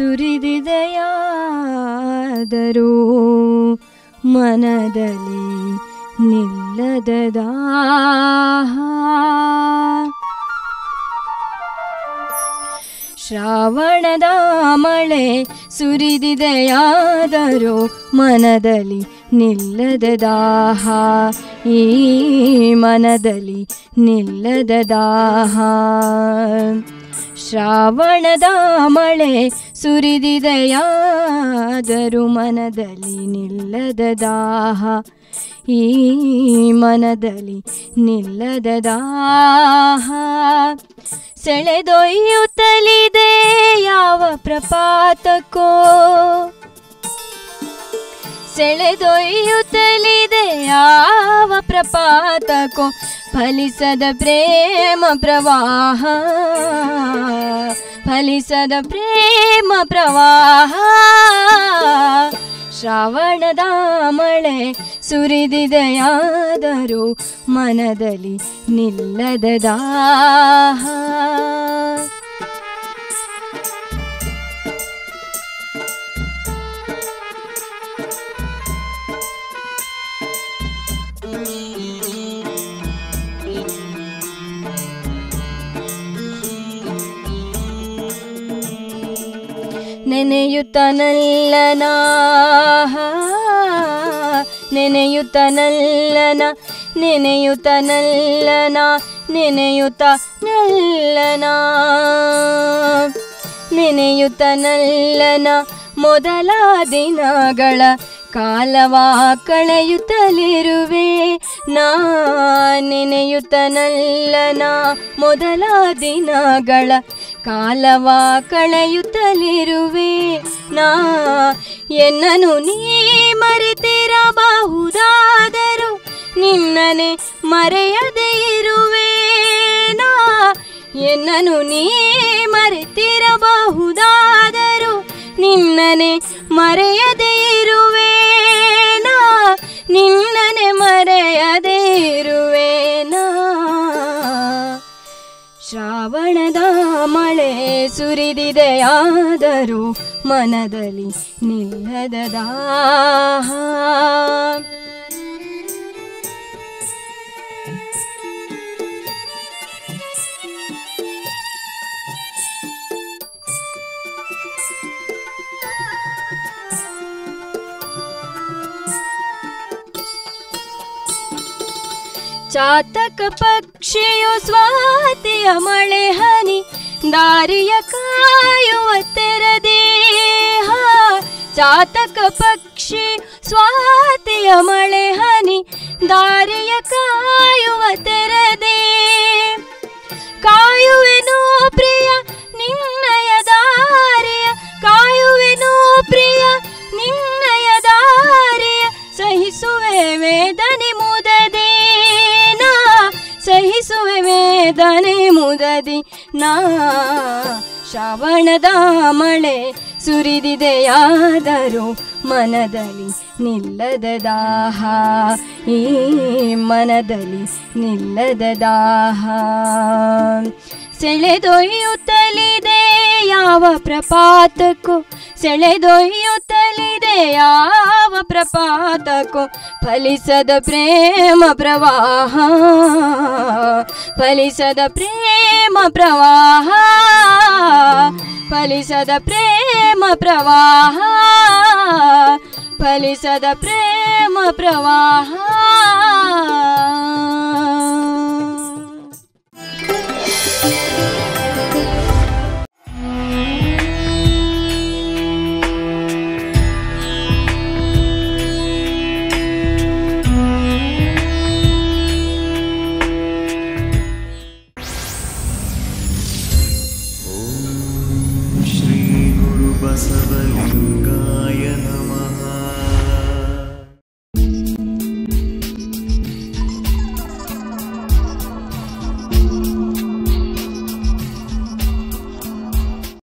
ಸುರಿದಿದೆಯಾದರೂ ಮನದಲ್ಲಿ ನಿಲ್ಲದ ದಾಹ. ಶ್ರಾವಣದ ಮಳೆ ಸುರಿದಿದೆಯಾದರೂ ಮನದಲ್ಲಿ ನಿಲ್ಲದ ದಾಹ. ಈ ಮನದಲ್ಲಿ ನಿಲ್ಲದ ದಾಹ. ಶ್ರಾವಣದ ಮಳೆ ಸುರಿದಿದೆಯಾದರೂ ಮನದಲ್ಲಿ ನಿಲ್ಲದ ದಾಹ ಈ ಮನದಲ್ಲಿ ನಿಲ್ಲದ ದಾಹ. ಸೆಳೆದೊಯ್ಯುತ್ತಲಿದೆ ಯಾವ ಪ್ರಪಾತಕ್ಕೋ ಸೆಳೆದೊಯ್ಯುತ್ತಲಿದೆ ಯಾವ ಪ್ರಪಾತಕ್ಕೋ ಫಲಿಸದ ಪ್ರೇಮ ಪ್ರವಾಹ. ಫಲಿಸದ ಪ್ರೇಮ ಪ್ರವಾಹ. ಶ್ರಾವಣದ ಮಳೆ ಸುರಿದಿದೆಯಾದರೂ ಮನದಲ್ಲಿ ನಿಲ್ಲದ ದಾಹ. ನೆನೆಯುತ್ತನಲ್ಲನ? ನೆನೆಯುತ್ತನಲ್ಲನ? ನೆನೆಯುತ್ತನಲ್ಲನ? ನೆನೆಯುತ್ತ ನಲ್ಲನ ನೆನೆಯುತ್ತನಲ್ಲನ? ಮೊದಲ ದಿನಗಳ ಕಾಲವ ಕಳೆಯುತ್ತಲಿರುವೆ. ನಾ ನೆನೆಯುತ್ತನಲ್ಲನ? ಮೊದಲ ದಿನಗಳ ಕಾಲವ ಕಳೆಯುತ್ತಲಿರುವೆ. ನಾ ಎನ್ನನು ನೀ ಮರೆತಿರಬಹುದಾದರೂ ನಿನ್ನನೆ ಮರೆಯದೇ ಇರುವೆ. ನಾ ಎನ್ನನು ನೀ ಮರೆತಿರಬಹುದಾದರೂ ನಿನ್ನನೆ ಮರೆಯದೇ ಮಳೆ ಸುರಿದಿದೆಯಾದರೂ ಮನದಲ್ಲಿ ನಿಲ್ಲದ ದಾಹ ಚಾತಕ ಪಕ್ಷಿಯು ಸ್ವಾತಿಯ ಮಳೆ ಹನಿ ದಾರಿಯ ಕಾಯುವ ತೆರದೇಹ, ಜಾತಕ ಪಕ್ಷಿ ಸ್ವಾತಿಯ ಮಳೆ ಹನಿ, ದಾರಿಯ ಕಾಯುವ ತೆರದೇ. ಕಾಯುವೆನು ಪ್ರಿಯ, ನಿನ್ನಯ ದಾರಿಯ, ಕಾಯುವೆನು ಪ್ರಿಯ, ನಿನ್ನಯ ದಾರಿಯ, ಸಹಿಸುವೆ ವೇದನೆ ಮುದದೇನಾ, ಸಹಿಸುವೆ ವೇದನೆ ಮುದದಿ ನಾ ಶ್ರಾವಣದ ಮಳೆ ಸುರಿದಿದೆಯಾದರೂ ಮನದಲ್ಲಿ ನಿಲ್ಲದ ದಾಹ, ಈ ಮನದಲ್ಲಿ ನಿಲ್ಲದ ದಾಹ. ಸೆಳೆದೊಯ್ಯುತ್ತಲಿದೆ ಯಾವ ಪ್ರಪಾತಕ್ಕೂ, ಸೆಳೆದೊಯ್ಯುತ್ತಲಿದೆ ಯಾವ ಪ್ರಪಾತಕ್ಕೂ ಫಲಿಸದ ಪ್ರೇಮ ಪ್ರವಾಹ, ಫಲಿಸದ ಪ್ರೇಮ ಪ್ರವಾಹ ಫಲಿಸದ ಪ್ರೇಮ ಪ್ರವಾಹ ಫಲಿಸದ ಪ್ರೇಮ ಪ್ರವಾಹ.